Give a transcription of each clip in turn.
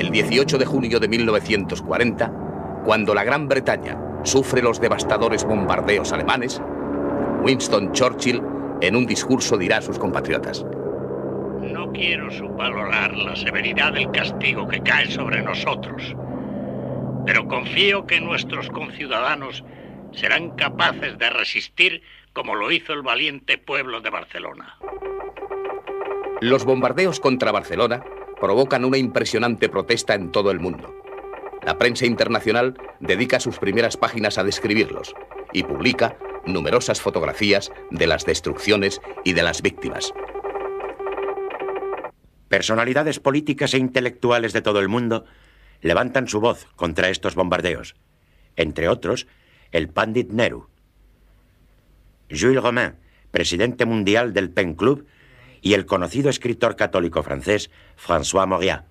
el 18 de junio de 1940, cuando la Gran Bretaña sufre los devastadores bombardeos alemanes, Winston Churchill en un discurso dirá a sus compatriotas. No quiero subvalorar la severidad del castigo que cae sobre nosotros, pero confío que nuestros conciudadanos serán capaces de resistir como lo hizo el valiente pueblo de Barcelona. Los bombardeos contra Barcelona provocan una impresionante protesta en todo el mundo. La prensa internacional dedica sus primeras páginas a describirlos y publica numerosas fotografías de las destrucciones y de las víctimas. Personalidades políticas e intelectuales de todo el mundo levantan su voz contra estos bombardeos. Entre otros, el Pandit Nehru. Jules Romain, presidente mundial del Pen Club, y el conocido escritor católico francés François Mauriac.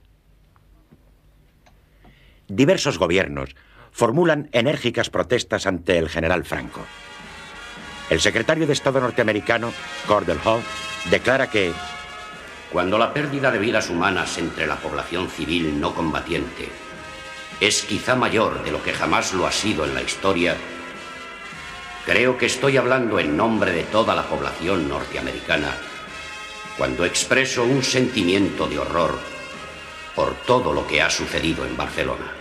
Diversos gobiernos formulan enérgicas protestas ante el general Franco. El secretario de Estado norteamericano, Cordell Hall, declara que cuando la pérdida de vidas humanas entre la población civil no combatiente es quizá mayor de lo que jamás lo ha sido en la historia, creo que estoy hablando en nombre de toda la población norteamericana cuando expreso un sentimiento de horror por todo lo que ha sucedido en Barcelona.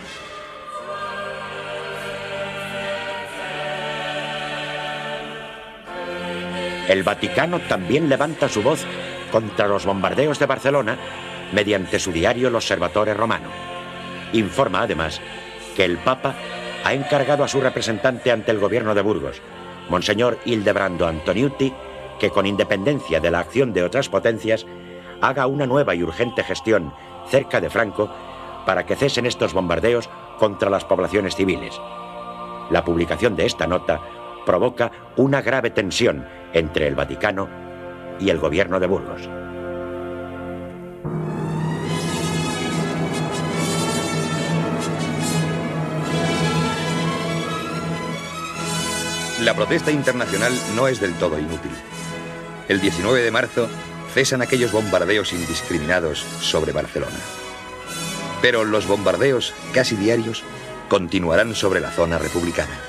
El Vaticano también levanta su voz contra los bombardeos de Barcelona mediante su diario El Observatore Romano. Informa además que el Papa ha encargado a su representante ante el gobierno de Burgos, Monseñor Hildebrando Antoniuti, que con independencia de la acción de otras potencias, haga una nueva y urgente gestión cerca de Franco para que cesen estos bombardeos contra las poblaciones civiles. La publicación de esta nota provoca una grave tensión entre el Vaticano y el gobierno de Burgos. La protesta internacional no es del todo inútil. El 19 de marzo cesan aquellos bombardeos indiscriminados sobre Barcelona. Pero los bombardeos casi diarios continuarán sobre la zona republicana.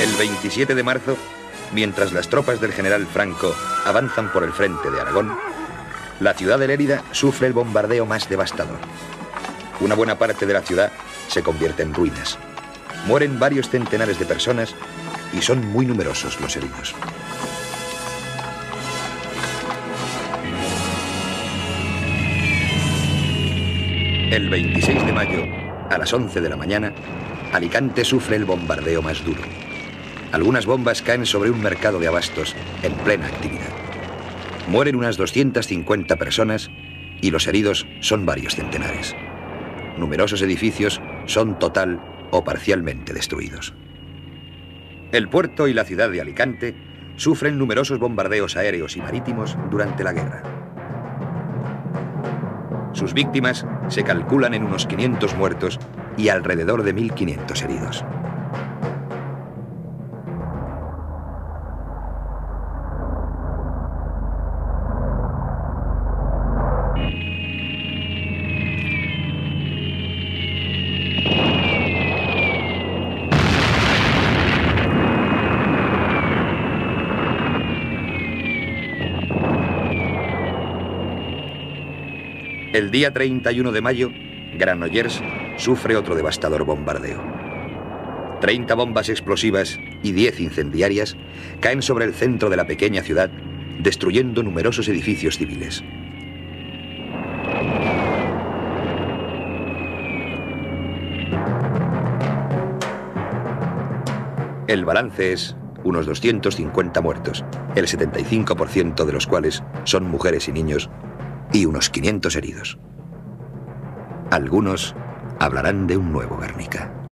El 27 de marzo, mientras las tropas del general Franco avanzan por el frente de Aragón, la ciudad de Lérida sufre el bombardeo más devastador. Una buena parte de la ciudad se convierte en ruinas. Mueren varios centenares de personas y son muy numerosos los heridos. El 26 de mayo, a las 11 de la mañana, Alicante sufre el bombardeo más duro. Algunas bombas caen sobre un mercado de abastos en plena actividad. Mueren unas 250 personas y los heridos son varios centenares. Numerosos edificios son total o parcialmente destruidos. El puerto y la ciudad de Alicante sufren numerosos bombardeos aéreos y marítimos durante la guerra. Sus víctimas se calculan en unos 500 muertos y alrededor de 1.500 heridos. El día 31 de mayo, Granollers sufre otro devastador bombardeo. 30 bombas explosivas y 10 incendiarias caen sobre el centro de la pequeña ciudad, destruyendo numerosos edificios civiles. El balance es unos 250 muertos, el 75% de los cuales son mujeres y niños y unos 500 heridos. Algunos hablarán de un nuevo Guernica.